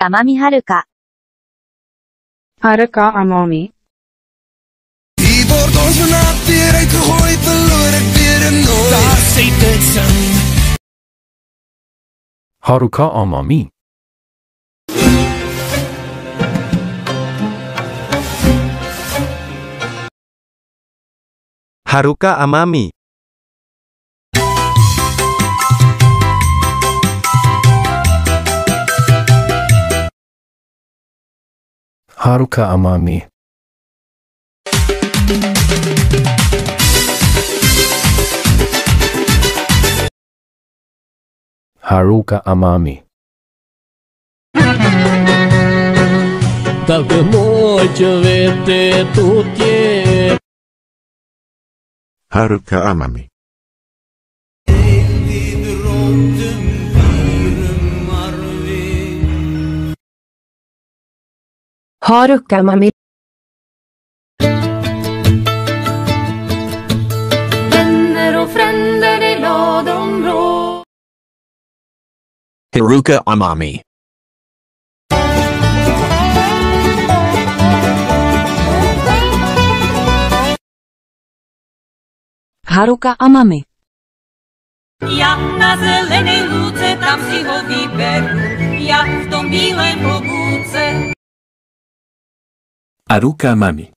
天はるか。遥かあもみ。はるかあもみ。はるかあまみ。Haruka Amami. Haruka Amami. Dacă moci vete tot Haruka Amami. Haruka 하루까마미 Vänner och fränder i ladområ Haruka Amami Haruka Amami Ja na zelenej luce tam si ho vyberu Ja v tom bílém Haruka Amami.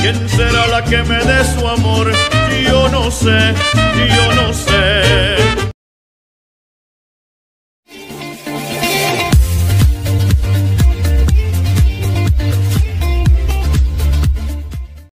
¿Quién será la que me dé su amor? Yo no sé, yo no sé.